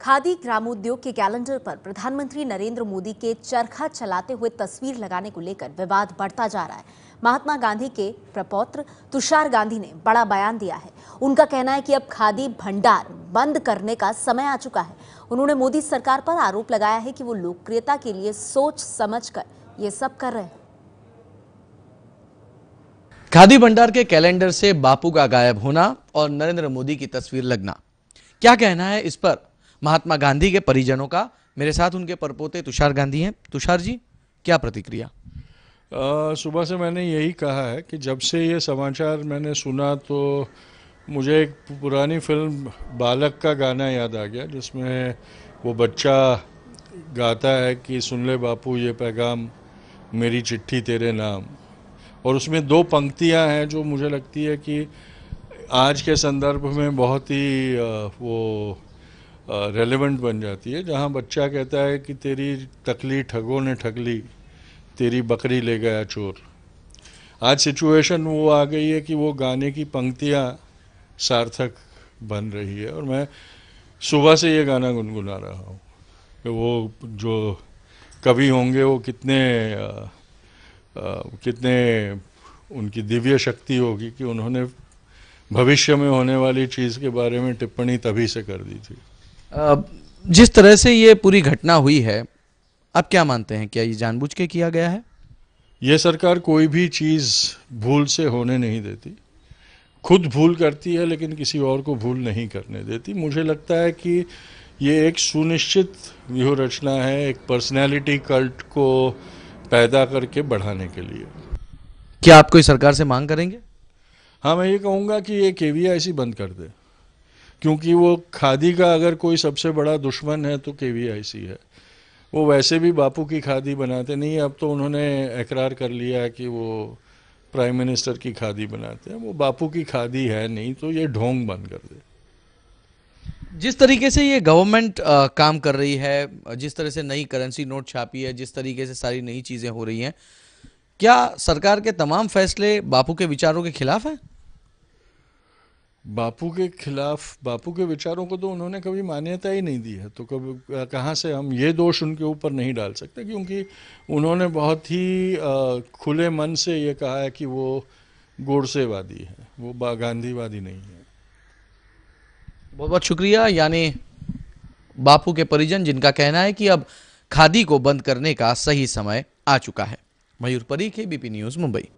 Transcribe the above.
खादी ग्रामोद्योग के कैलेंडर पर प्रधानमंत्री नरेंद्र मोदी के चरखा चलाते हुए तस्वीर लगाने को लेकर विवाद बढ़ता जा रहा है। महात्मा गांधी के प्रपौत्र तुषार गांधी ने बड़ा बयान दिया है। उनका कहना है कि अब खादी भंडार बंद करने का समय आ चुका है। उन्होंने मोदी सरकार पर आरोप लगाया है कि वो लोकप्रियता के लिए सोच समझ कर ये सब कर रहे हैं। खादी भंडार के कैलेंडर से बापू का गायब होना और नरेंद्र मोदी की तस्वीर लगना। क्या कहना है इस पर? महात्मा गांधी के परिजनों का, मेरे साथ उनके परपोते तुषार गांधी हैं। तुषार जी, क्या प्रतिक्रिया? सुबह से मैंने यही कहा है कि जब से ये समाचार मैंने सुना तो मुझे एक पुरानी फ़िल्म बालक का गाना याद आ गया, जिसमें वो बच्चा गाता है कि सुन ले बापू, ये पैगाम मेरी चिट्ठी तेरे नाम। और उसमें दो पंक्तियाँ हैं जो मुझे लगती है कि आज के संदर्भ में बहुत ही वो रेलेवेंट बन जाती है जहाँ बच्चा कहता है कि तेरी तकली ठगों ने ठग ली तेरी बकरी ले गया चोर। आज सिचुएशन वो आ गई है कि वो गाने की पंक्तियाँ सार्थक बन रही है और मैं सुबह से ये गाना गुनगुना रहा हूँ कि वो जो कवि होंगे वो कितने आ, आ, कितने उनकी दिव्य शक्ति होगी कि उन्होंने भविष्य में होने वाली चीज़ के बारे में टिप्पणी तभी से कर दी थी। जिस तरह से ये पूरी घटना हुई है आप क्या मानते हैं? क्या ये जानबूझ के किया गया है? ये सरकार कोई भी चीज़ भूल से होने नहीं देती। खुद भूल करती है लेकिन किसी और को भूल नहीं करने देती। मुझे लगता है कि ये एक सुनिश्चित व्यूह रचना है एक पर्सनैलिटी कल्ट को पैदा करके बढ़ाने के लिए। क्या आप कोई सरकार से मांग करेंगे? हाँ मैं ये कहूँगा कि ये के बंद कर दे। क्योंकि वो खादी का अगर कोई सबसे बड़ा दुश्मन है तो के है। वो वैसे भी बापू की खादी बनाते नहीं, अब तो उन्होंने इकरार कर लिया कि वो प्राइम मिनिस्टर की खादी बनाते हैं। वो बापू की खादी है नहीं तो ये ढोंग बंद कर दे। जिस तरीके से ये गवर्नमेंट काम कर रही है, जिस तरह से नई करेंसी नोट छापी है, जिस तरीके से सारी नई चीज़ें हो रही हैं, क्या सरकार के तमाम फैसले बापू के विचारों के खिलाफ हैं? बापू के खिलाफ, बापू के विचारों को तो उन्होंने कभी मान्यता ही नहीं दी है। तो कभी कहाँ से हम ये दोष उनके ऊपर नहीं डाल सकते? क्योंकि उन्होंने बहुत ही खुले मन से ये कहा है कि वो गोडसेवादी है, वो गांधीवादी नहीं है। बहुत बहुत शुक्रिया। यानी बापू के परिजन जिनका कहना है कि अब खादी को बंद करने का सही समय आ चुका है। मयूर परीख है बीपी न्यूज़, मुंबई।